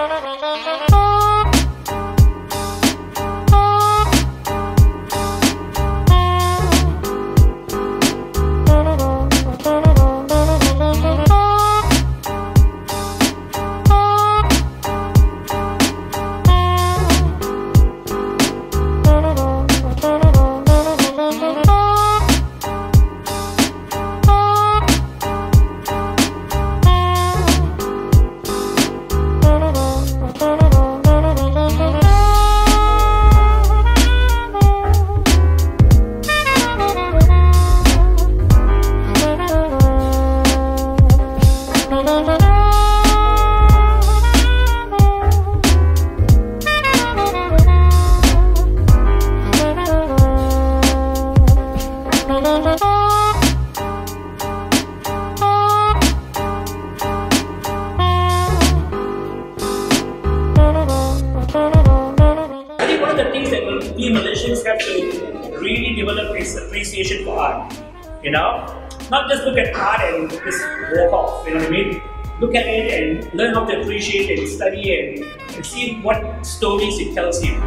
Of the things that we Malaysians have to really develop is appreciation for art. You know, not just look at art and just walk off. You know what I mean? Look at it and learn how to appreciate and study and, and see what stories it tells you.